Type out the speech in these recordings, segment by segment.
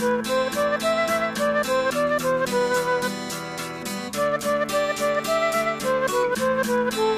Thank you.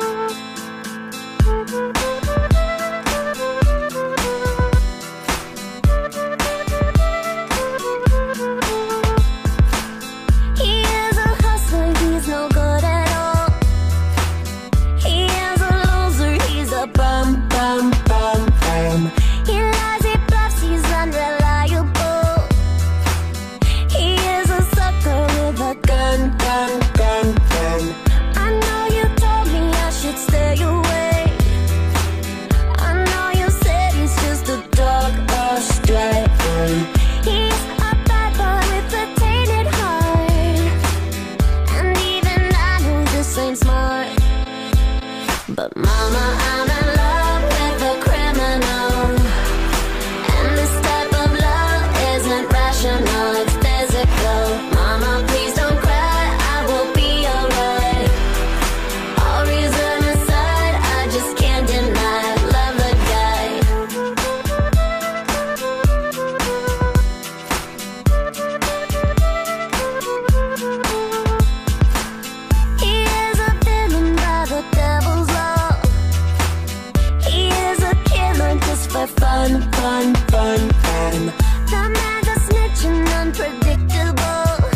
crime, crime The snitch and unpredictable.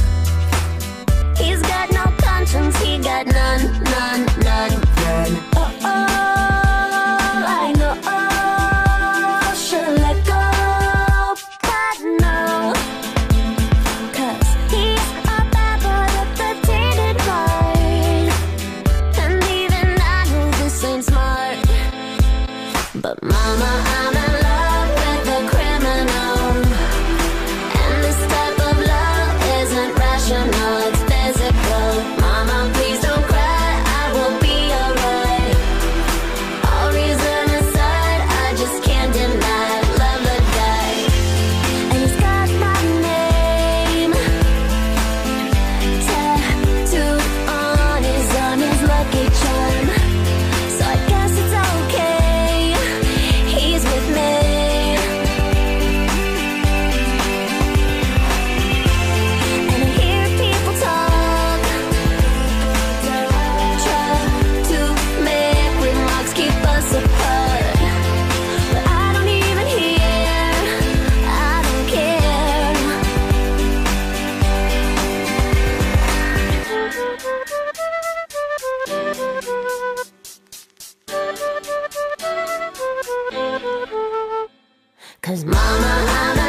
He's got no conscience, he got none, none, none, none Oh, I know, oh, should let go But no he's a bad boy with tainted heart And even I know this ain't smart. But mama, I Cause mama, I'm